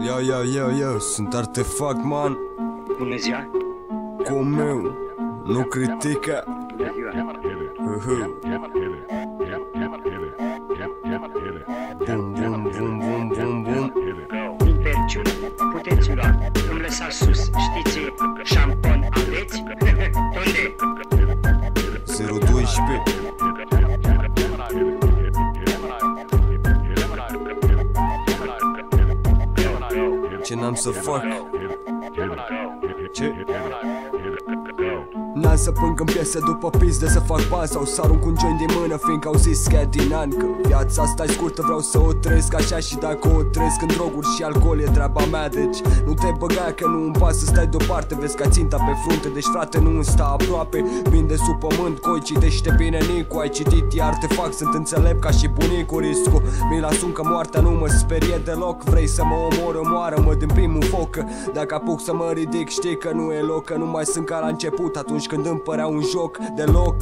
Yo, yo, yo, yo, sunt artefact, man. Bună ziua. Cum Comeu, nu critica. Bună ziua Bum, bum, bum, bum, bum, bum Imperciune, puteți lua Îmi lăsați sus, știți Șampon aveți? Unde? 012 Ce n-am să fac? Ce? să plâng în piese după pizde Să fac bani sau să arunc un joint din mână Fiindcă au zis că din an că viața asta e scurtă Vreau să o trăiesc așa și dacă o trăiesc în droguri și alcool e treaba mea Deci nu te băga că nu îmi pasă stai deoparte Vezi ca ținta pe frunte, deci frate nu sta aproape Vin de sub pământ, coi citește bine Nicu Ai citit e artefact, sunt înțelept ca și bunicul Riscu mi-l asum că moartea nu mă sperie deloc Vrei să mă omoră, moară-mă din primul foc Dacă apuc să mă ridic știi că nu e loc Că nu mai sunt ca la început atunci când îmi părea un joc deloc.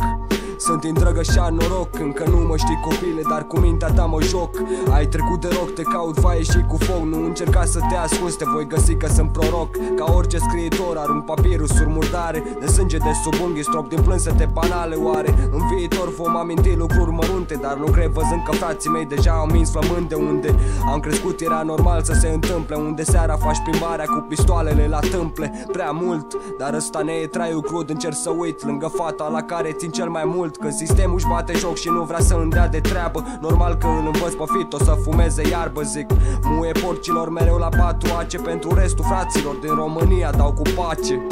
Sunt îndrăgășat noroc Încă nu mă știi copile, dar cu mintea ta mă joc. Ai trecut de roc, te caut vaie și cu foc Nu încerca să te ascunzi, te voi găsi că sunt proroc. Ca orice scriitor, arunc papirul sur murdare De sânge de sub unghii, strop din plânsete banale Oare? În viitor vom aminti lucruri mărunte Dar nu cred văzând că frații mei deja au minți flămând de unde. Am crescut, era normal să se întâmple Unde seara faci plimbarea cu pistoalele la tâmple. Prea mult, dar ăsta ne e traiul crud Încerc să uit Lângă fata la care țin cel mai mult Când sistemul își bate joc și nu vrea să îmi dea de treabă Normal că îl învăț pe fit, o să fumeze iarbă zic Muie porcilor mereu la patru ace Pentru restul fraților din România dau cu pace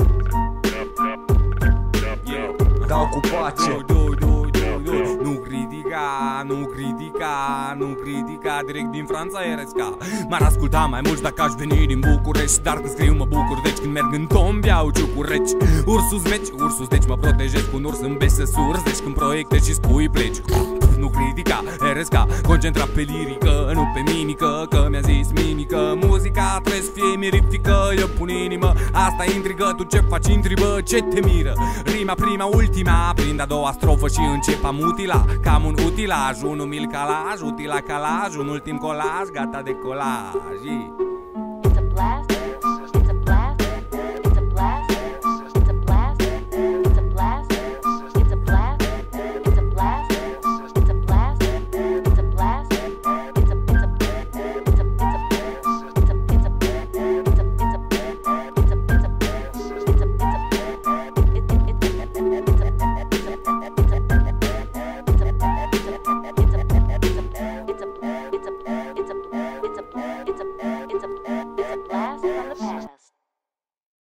Dau cu pace nu critica, nu critica, nu critica Direct din Franța RSK M-ar asculta mai mult dacă aș veni din București Dar când scriu mă bucur, deci când merg în tomb Iau ciucureci, ursus veci, ursus Deci mă protejez cu un urs în bes surs Deci când proiecte și spui pleci. Nu critica merez concentrat pe lirică, nu pe mimică Că mi-a zis mimică, muzica trebuie să fie mirifică Eu pun inimă, asta intrigă, tu ce faci intribă, ce te miră? Rima prima, ultima, prind a doua strofă și încep mutila, Cam un utilaj, un umil calaj, utila calaj, un ultim colaj, gata de colaj.